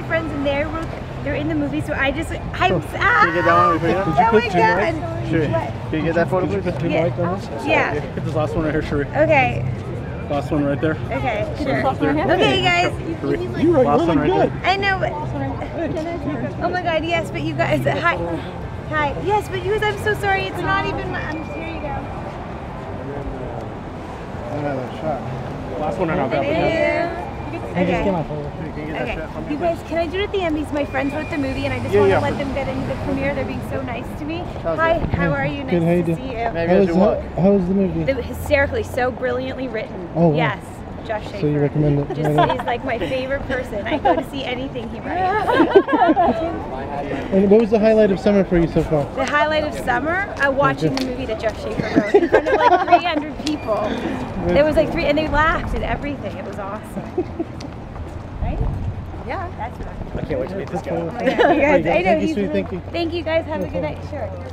my friends and they're they're in the movie, so I just I'm. Can you get that one? Ah, Did oh you oh put my two god. Sure. What? Can you get that photo, please? Put two Yeah. mic on this? Yeah. Get this last one right here, Shiri. Okay. Last one right there. Okay. Sure. There. Okay, guys. Shiri. You are Last really one right good. I know. But, oh my god. Yes, but you guys. Hi. Hi. Yes, but you guys. I'm so sorry. It's not even. My, I'm. Here you go. Another shot. Last one right now. Thank Beth. you. Can you Okay. get that Okay. shot? You guys, can I do it at the end because my friends wrote the movie and I just Yeah, want to yeah. let them get into the premiere. They're being so nice to me. Hi. good. How are you? Nice Good, how you to doing? see you. Maybe How was, how, how was the movie? The, hysterically, so brilliantly written. Oh, wow. Yes, Jeff Schaffer. So you recommend it? Just right is like my favorite person. I go to see anything he writes. And what was the highlight of summer for you so far? the highlight of summer, uh, watching the movie that Jeff Schaffer wrote in front of like 300 people. There was like three, and they laughed at everything. It was awesome. Yeah, that's what I can't wait to meet this guy. Oh, yeah. you guys, I know, thank, you, sweet, thank you. Thank you guys. Have a good night. Sure.